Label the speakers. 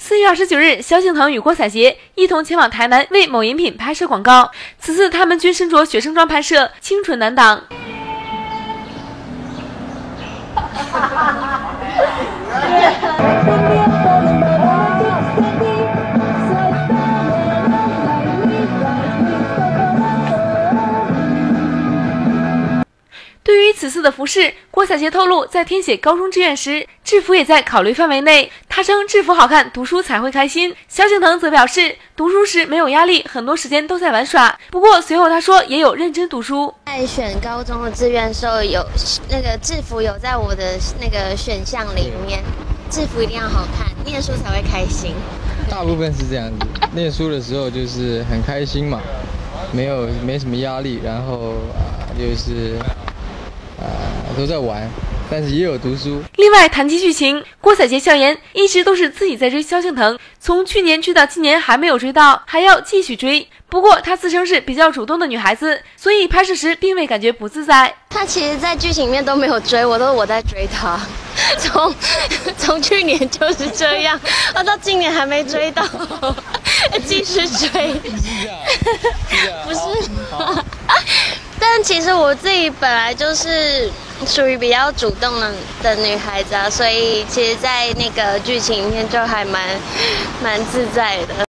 Speaker 1: 四月二十九日，萧敬腾与郭采洁一同前往台南为某饮品拍摄广告。此次他们均身着学生装拍摄，清纯难挡。对于此次的服饰，郭采洁透露，在填写高中志愿时，制服也在考虑范围内。她称制服好看，读书才会开心。萧敬腾则表示，读书时没有压力，很多时间都在玩耍。不过随后他说，也有认真读书。
Speaker 2: 在选高中的志愿时候，有那个制服有在我的那个选项里面，制服一定要好看，念书才会开心。
Speaker 3: 大部分是这样子，念书的时候就是很开心嘛，没有没什么压力，然后啊就是。啊，都在玩，但是也有读书。
Speaker 1: 另外，谈及剧情，郭采洁笑言，一直都是自己在追萧敬腾，从去年追到今年还没有追到，还要继续追。不过，她自称是比较主动的女孩子，所以拍摄时并未感觉不自在。
Speaker 2: 她其实，在剧情里面都没有追我，都是我在追她。从从去年就是这样，我到今年还没追到，继续追。不是。其实我自己本来就是属于比较主动的的女孩子啊，所以其实，在那个剧情里面就还蛮蛮自在的。